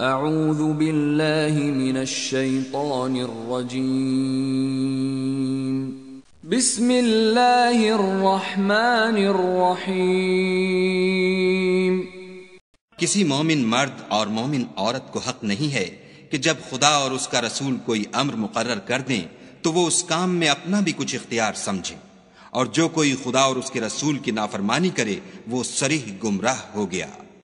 اعوذ باللہ من الشیطان الرجیم بسم اللہ الرحمن الرحیم کسی مومن مرد اور مومن عورت کو حق نہیں ہے کہ جب خدا اور اس کا رسول کوئی امر مقرر کر دیں، تو وہ اس کام میں اپنا بھی کچھ اختیار سمجھے۔ اور جو کوئی خدا اور اس کے رسول کی نافرمانی کرے، وہ سریح گمراہ ہو گیا۔